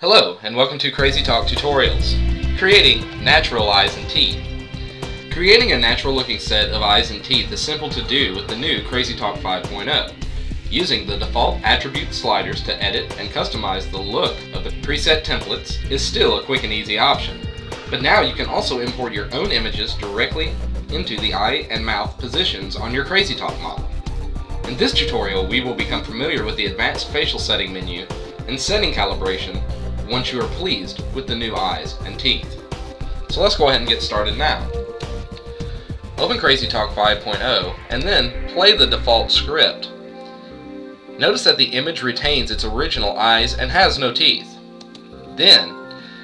Hello, and welcome to CrazyTalk Tutorials. Creating natural eyes and teeth. Creating a natural looking set of eyes and teeth is simple to do with the new CrazyTalk 5.0. Using the default attribute sliders to edit and customize the look of the preset templates is still a quick and easy option. But now you can also import your own images directly into the eye and mouth positions on your CrazyTalk model. In this tutorial, we will become familiar with the advanced facial setting menu and setting calibration once you are pleased with the new eyes and teeth. So let's go ahead and get started now. Open CrazyTalk 5.0 and then play the default script. Notice that the image retains its original eyes and has no teeth. Then,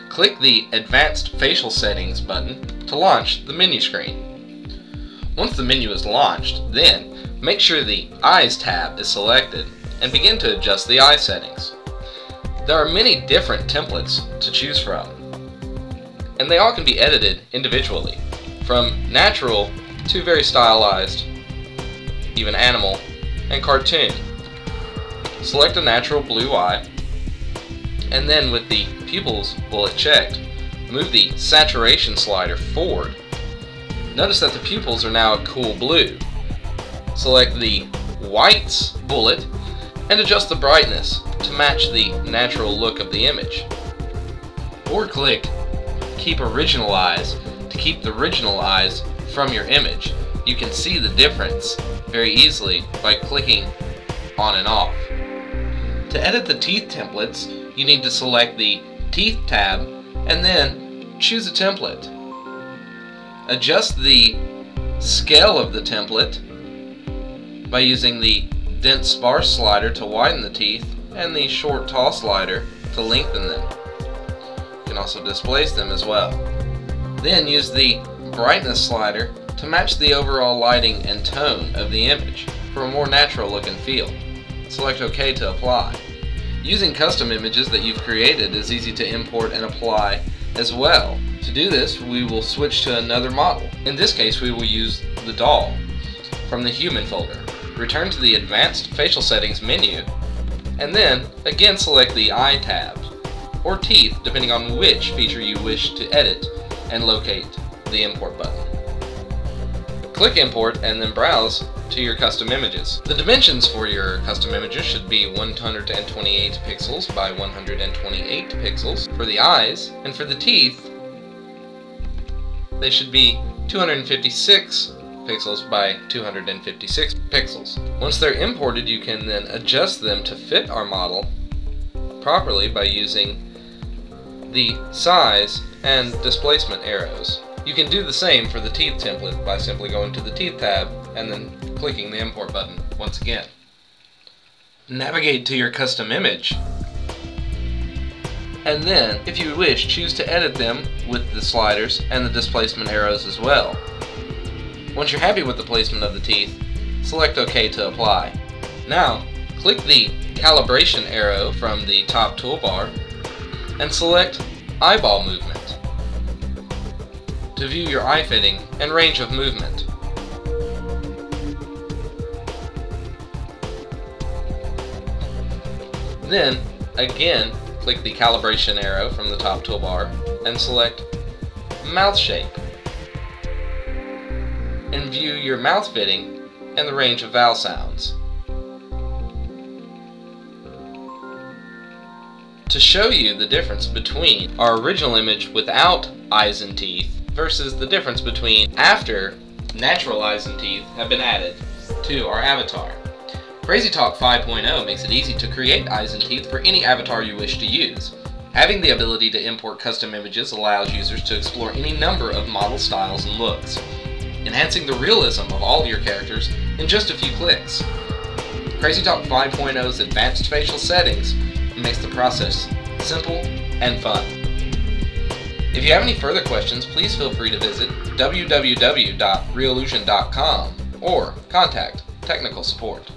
click the Advanced Facial Settings button to launch the menu screen. Once the menu is launched, then make sure the Eyes tab is selected and begin to adjust the eye settings. There are many different templates to choose from, and they all can be edited individually, from natural to very stylized, even animal, and cartoon. Select a natural blue eye, and then with the pupils bullet checked, move the saturation slider forward. Notice that the pupils are now a cool blue. Select the whites bullet and adjust the brightness to match the natural look of the image. Or click Keep Original Eyes to keep the original eyes from your image. You can see the difference very easily by clicking on and off. To edit the teeth templates, you need to select the Teeth tab and then choose a template. Adjust the scale of the template by using the dense sparse slider to widen the teeth and the short tall slider to lengthen them. You can also displace them as well. Then use the brightness slider to match the overall lighting and tone of the image for a more natural look and feel. Select OK to apply. Using custom images that you've created is easy to import and apply as well. To do this, we will switch to another model. In this case, we will use the doll from the Human folder. Return to the Advanced Facial Settings menu, and then again select the Eye tab, or Teeth, depending on which feature you wish to edit, and locate the Import button. Click Import and then browse to your custom images. The dimensions for your custom images should be 128 pixels by 128 pixels for the eyes, and for the teeth, they should be 256 pixels by 256 pixels. Once they're imported, you can then adjust them to fit our model properly by using the size and displacement arrows. You can do the same for the teeth template by simply going to the teeth tab and then clicking the import button once again. Navigate to your custom image and then, if you wish, choose to edit them with the sliders and the displacement arrows as well. Once you're happy with the placement of the teeth, select OK to apply. Now, click the calibration arrow from the top toolbar and select eyeball movement to view your eye fitting and range of movement. Then, again, click the calibration arrow from the top toolbar and select mouth shape and view your mouth fitting and the range of vowel sounds. To show you the difference between our original image without eyes and teeth versus the difference between after natural eyes and teeth have been added to our avatar. CrazyTalk 5.0 makes it easy to create eyes and teeth for any avatar you wish to use. Having the ability to import custom images allows users to explore any number of model styles and looks, enhancing the realism of all your characters in just a few clicks. CrazyTalk 5.0's advanced facial settings makes the process simple and fun. If you have any further questions, please feel free to visit www.reallusion.com or contact technical support.